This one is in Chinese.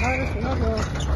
还有什么时候？